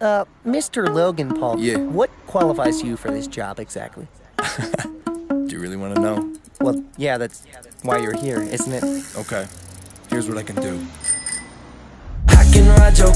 Uh, Mr. Logan Paul. Yeah. What qualifies you for this job exactly? Do you really want to know? Well, yeah, that's why you're here, isn't it? Okay. Here's what I can do. I can ride your.